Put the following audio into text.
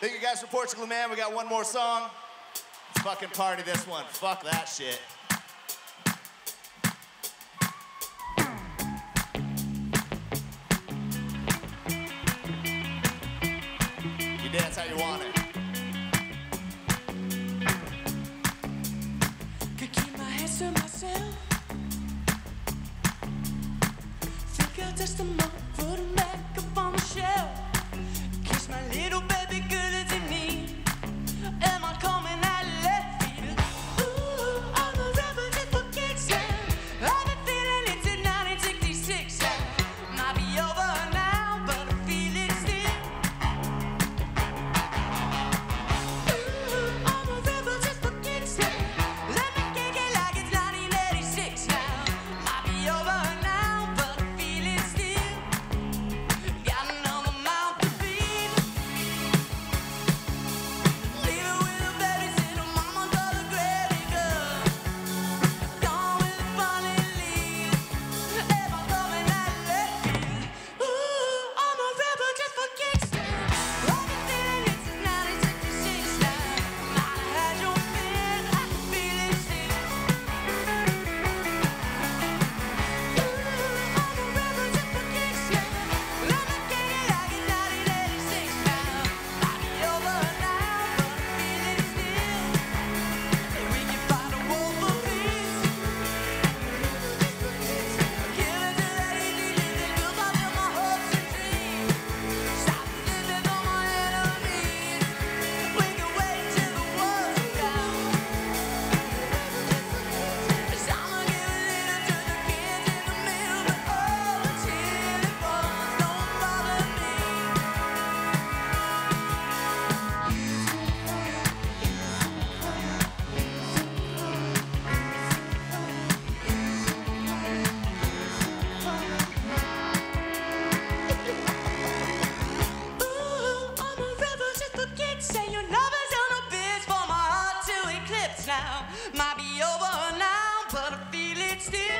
Thank you guys for Portugal, man. We got one more song. Let's fucking party this one. Fuck that shit. You dance how you want it. Could keep my hands to myself. Think I'll just a moment. still